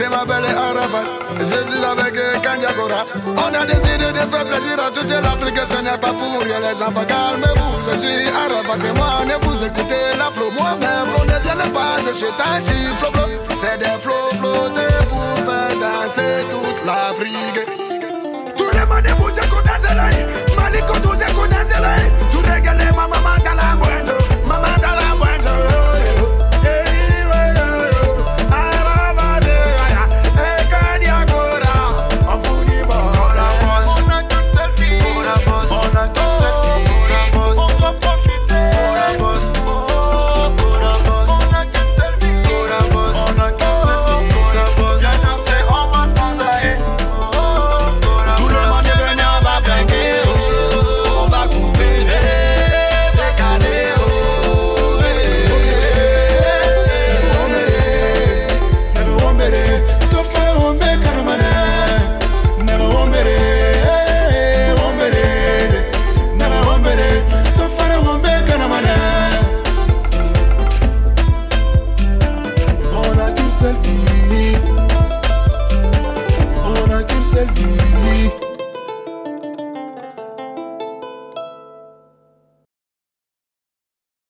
Je m'appelle Arafat, je suis avec Kandiakora. On a décidé de faire plaisir à toute l'Afrique, ce n'est pas pour rien les enfants, calmez-vous. Je suis Arafat et moi, ne vous écoutez la flow. Moi, mes flots ne viennent pas de chez Tachi, flow, flow. C'est des flows flottés pour faire danser toute l'Afrique. Tout le monde est bougé qu'on danse. Maliko tout est qu'on danse là. Tout dans la boîte. Maman On a qu'une seule vie. On a qu'une seule vie.